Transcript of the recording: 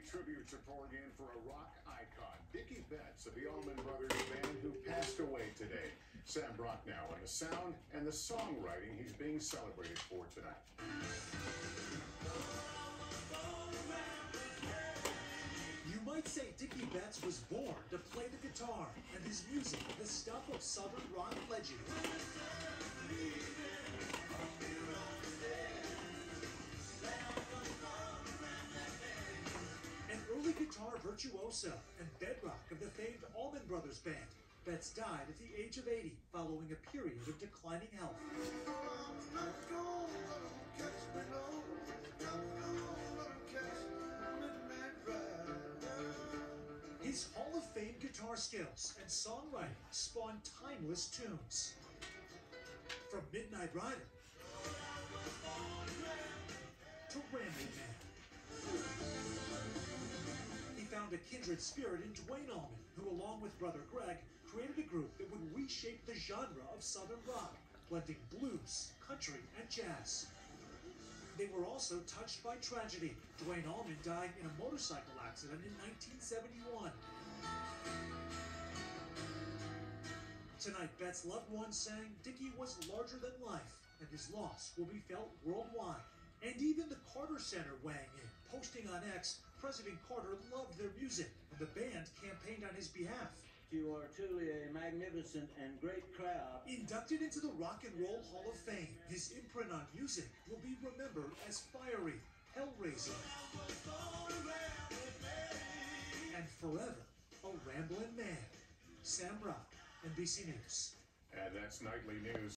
tributes are pouring in for a rock icon, Dickey Betts of the Allman Brothers Band, who passed away today. Sam Brock now on the sound and the songwriting he's being celebrated for tonight. You might say Dickey Betts was born to play the guitar, and his music the stuff of Southern rock legend. Guitar virtuoso and bedrock of the famed Allman Brothers Band, Betts died at the age of 80 following a period of declining health. His Hall of Fame guitar skills and songwriting spawned timeless tunes. From Midnight Rider a kindred spirit in Duane Allman, who, along with brother Gregg, created a group that would reshape the genre of Southern rock, blending blues, country, and jazz. They were also touched by tragedy, Duane Allman dying in a motorcycle accident in 1971. Tonight, Betts' loved ones sang Dickey was larger than life, and his loss will be felt worldwide. And even the Carter Center weighing in, posting on X, President Carter loved their music, and the band campaigned on his behalf. You are truly a magnificent and great crowd. Inducted into the Rock and Roll Hall of Fame, his imprint on music will be remembered as fiery, hell-raising, and forever a rambling man. Sam Brock, NBC News. And that's nightly news.